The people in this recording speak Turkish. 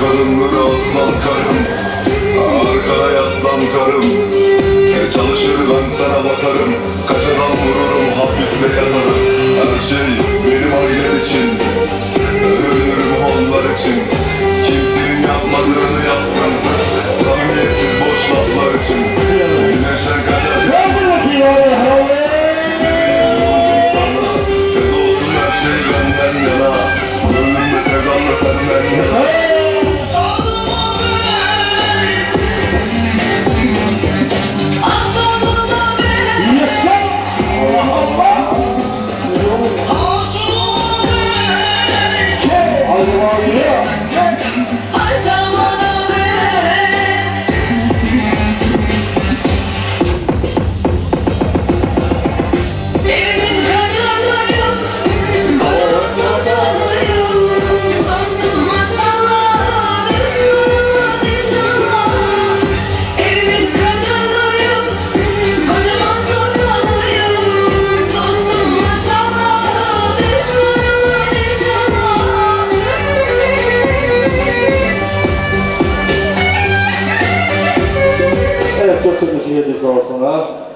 kadınları yatarım Kaçanan vururum hapiste yatarım Her şey benim ailem için. Türk Cumhuriyeti olsunlar.